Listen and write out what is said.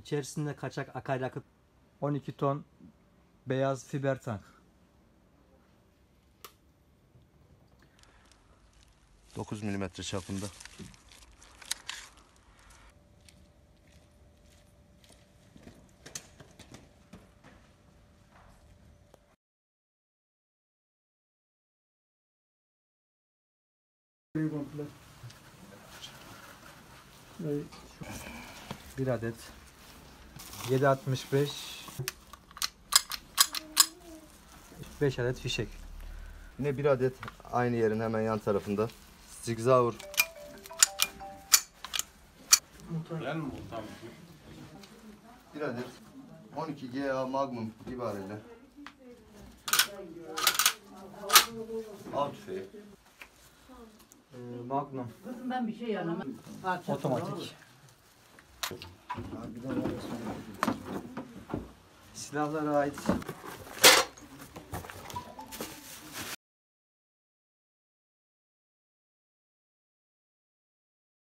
İçerisinde kaçak akaryakıt 12 ton beyaz fiber tank. 9 milimetre çapında. Bir adet 765 5 adet fişek. Yine bir adet aynı yerin hemen yan tarafında. Zigzauer bir adet 12 GA Magnum ibareli. Av tüfeği. Ee, Magnum Ben bir şey yanıma Silahlara ait